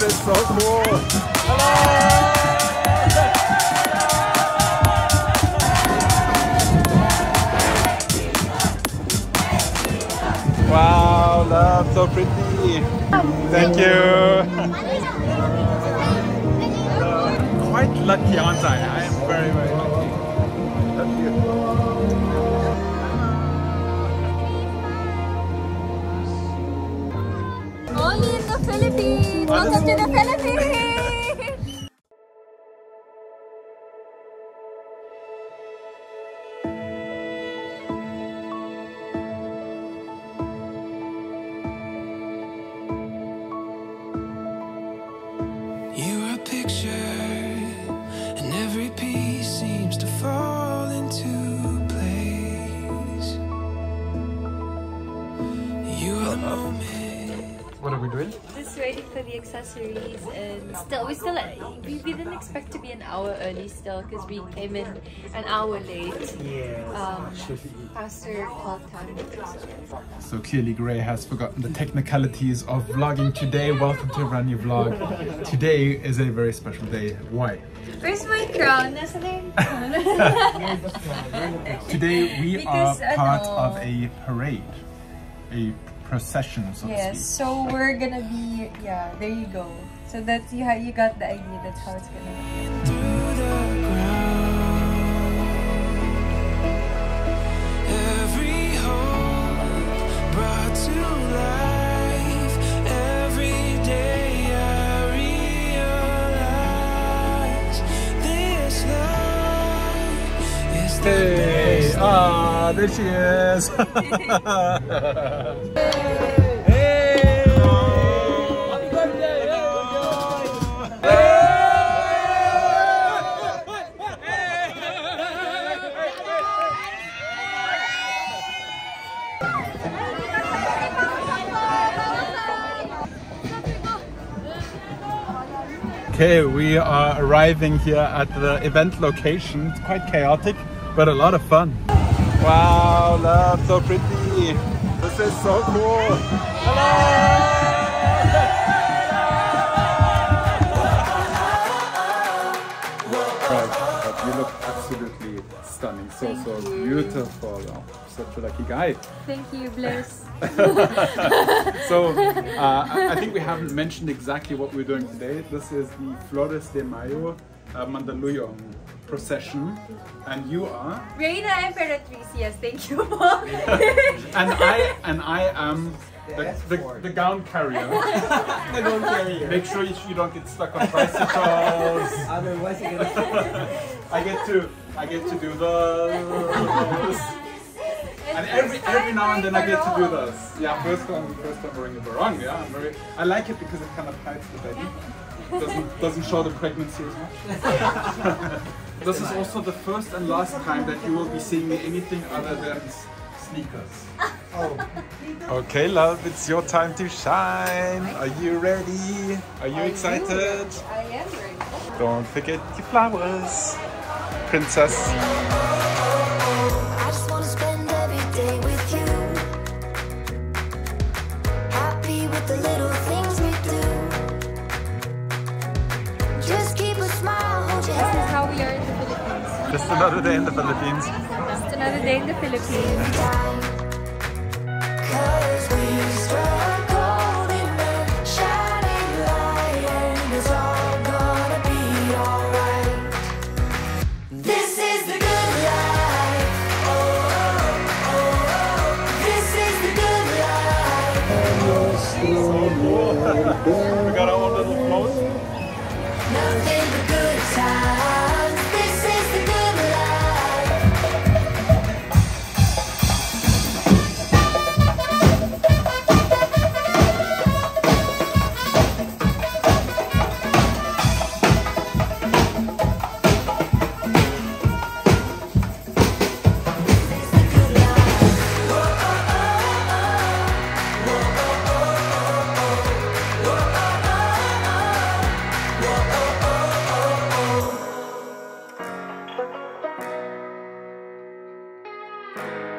This is so cool. Hello. Wow, love, so pretty. Thank you. Quite lucky, aren't I? I am very, very lucky. Philippines. Welcome to the Philippines. We doing? Just waiting for the accessories and still we still we, we didn't expect to be an hour early still because we came in an hour late. Um, Pastor called time. So clearly Gray has forgotten the technicalities of vlogging today. Welcome to a brand new vlog. Today is a very special day. Why? Where's my crown? Nasa? Today we Because, are part ano- of a parade. A procession, so to yes, speak. so we're gonna be yeah, there you go. So that's you ha- you got the idea, that's how it's gonna be. Ah, there she is! Okay, we are arriving here at the event location. It's quite chaotic, but a lot of fun. Wow, love, so pretty. This is so cool. Hello! But you look absolutely stunning. So, Thank so you. beautiful. Oh, such a lucky guy. Thank you, Bliss. So, uh, I I think we haven't mentioned exactly what we're doing today. This is the Flores de Mayo uh, Mandaluyong procession, and you are, Reina Emperatriz, yes, thank you. and I, and I am the, the, the gown carrier. I don't carry you. Make sure you, you don't get stuck on bicycles. Otherwise, you're gonna. I get to, I get to do those. And every every now and then I get to do those. Yeah, first time first time wearing a barong. Yeah, I'm very. I like it because it kind of hides the belly. Doesn't doesn't show the pregnancy as much. this is also the first and last time that you will be seeing me anything other than sneakers. Oh, Okay, love, it's your time to shine. Are you ready? Are you excited? I am ready. Don't forget your flowers, princess. Another day in the Philippines. Just another day in the Philippines. Bye.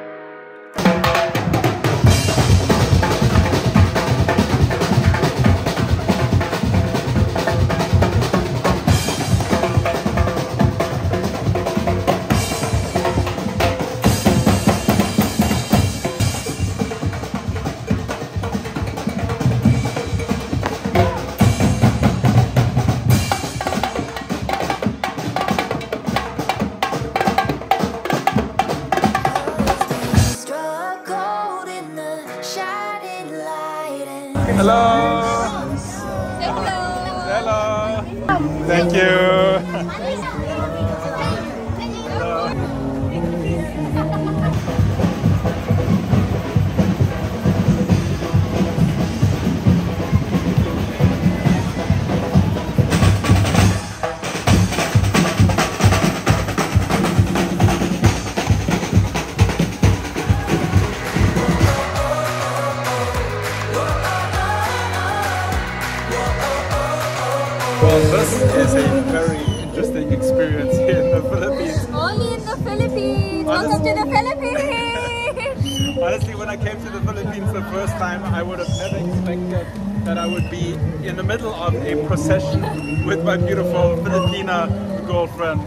Well, this is a very interesting experience here in the Philippines. Only in the Philippines. Welcome to the Philippines. Honestly, when I came to the Philippines the first time, I would have never expected that I would be in the middle of a procession with my beautiful Filipina girlfriend.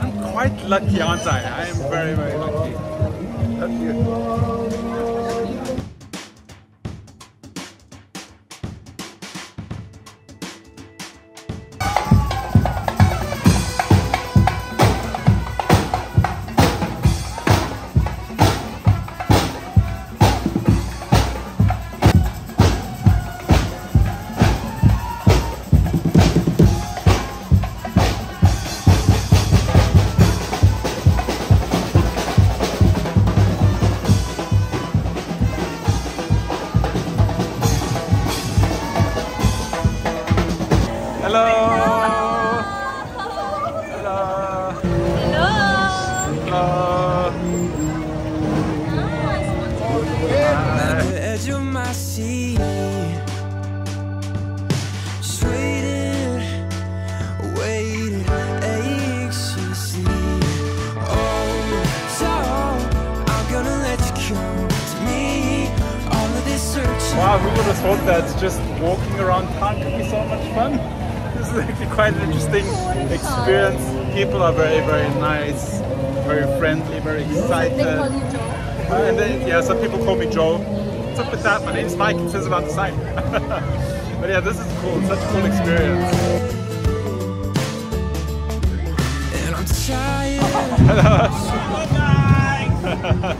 I'm quite lucky, aren't I? I am very, very lucky. Thank you. Thought that just walking around town could be so much fun? This is actually quite an interesting experience. People are very, very nice, very friendly, very excited. Uh, and then, yeah, some people call me Joe. What's up with that? My name's Mike. It says it on the sign. but yeah, this is cool. It's such a cool experience.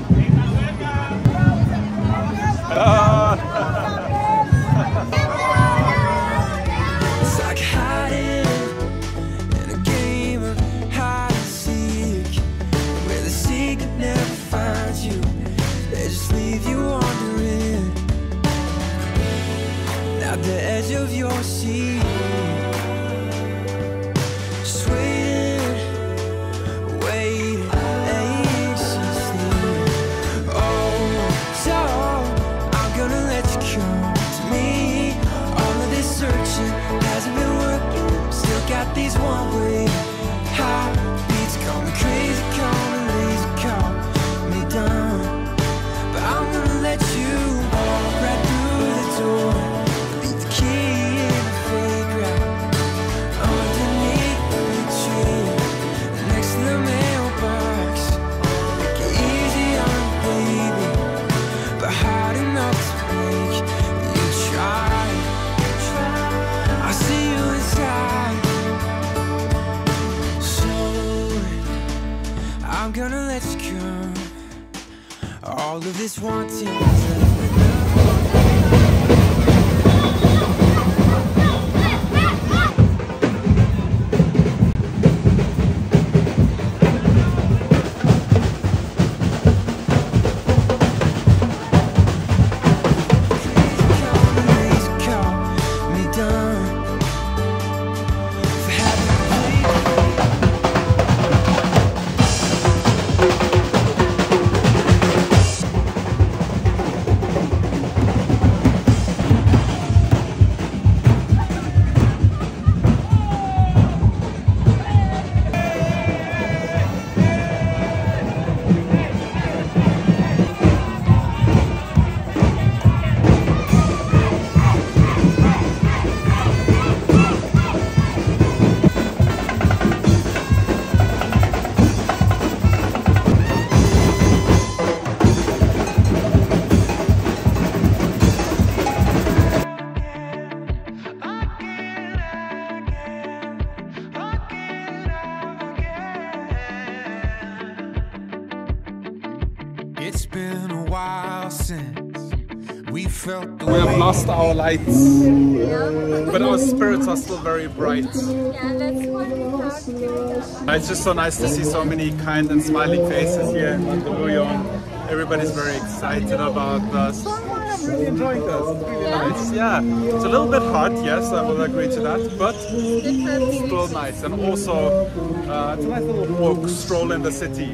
And felt the We have lost our lights, but our spirits are still very bright. Yeah, that's what we have. It's just so nice to see so many kind and smiling faces here in Mandaluyong. Everybody's very excited about the. I'm really enjoying this. It's really nice. Yeah, it's a little bit hot. Yes, I will agree to that, but it's still nice. And also, uh, it's a nice little walk, stroll in the city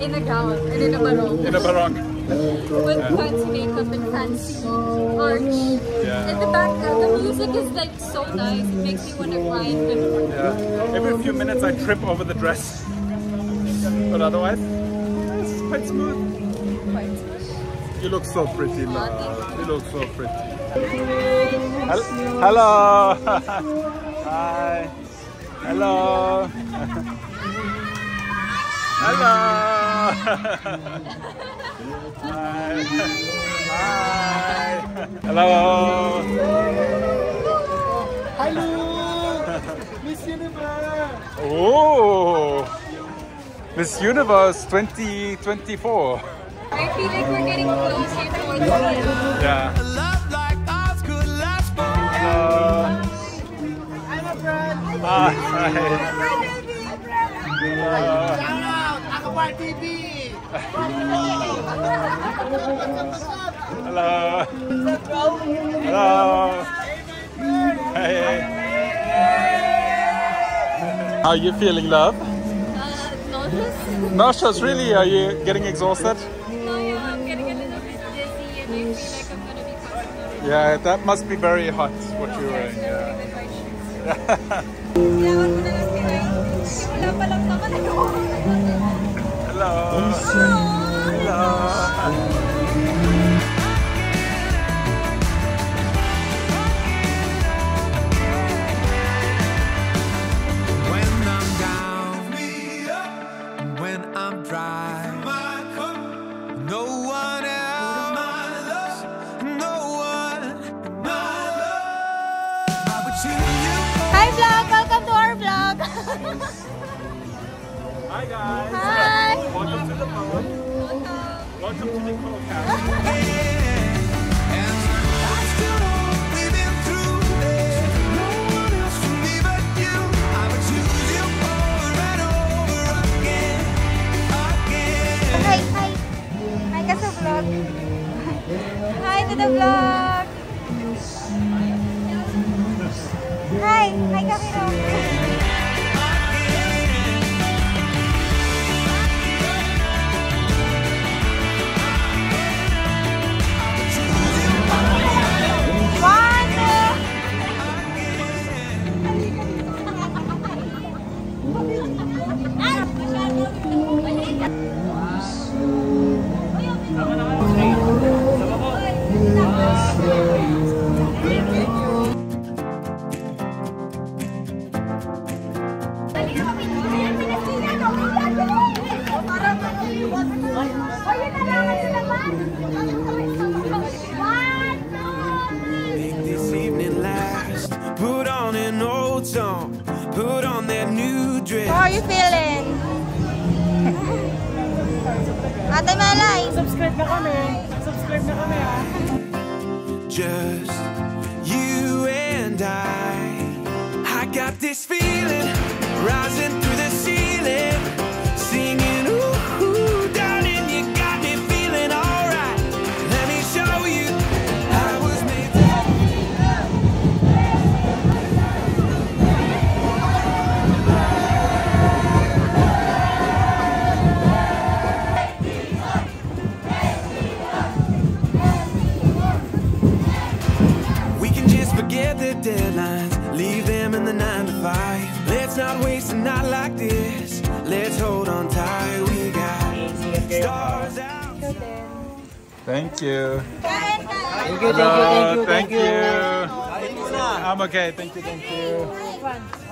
In a gown and in a barong. in a barong. With fancy makeup and fancy arch. Yeah. And the back, uh, the music is like so nice. It makes me want to cry Yeah. Every few minutes I trip over the dress, but otherwise, it's quite smooth. You look so pretty, love. You look so pretty. Hel- Hello. Hi. Hello. Hello. Hi. Hi. Hello. Miss Universe! Oh. Miss Universe 2024. I feel like we're getting closer towards the end. Yeah. A love like ours could last Hello. I'm a friend! Ah, hi. Hello. Shout out! Akapar TV! Hello. Hello. Hey. Are you feeling, love? Uh, nauseous? Nauseous, really? Are you getting exhausted? No, yeah, I'm getting a little bit dizzy and I feel like I'm gonna be passing. Yeah, that must be very hot, what you're wearing. Yeah. With my shoes. Kailangan ko na lang sila. Kasi wala pa lang naman ako. Hello. Hello. when I'm down, when I'm dry. No one else, no one, I would choose you. Hi vlog! Welcome to our vlog! Hi, guys. Hi! Welcome to the. Welcome to the podcast. And I still know we've been through this. Ate Melay! Subscribe na kami! Subscribe na kami ah! Just you and I. I got this feeling Thank you. Thank you, thank you, thank you, thank you. Uh, you! I'm okay. Thank you, thank you. One, two, three. Okay. Alright! Thank you!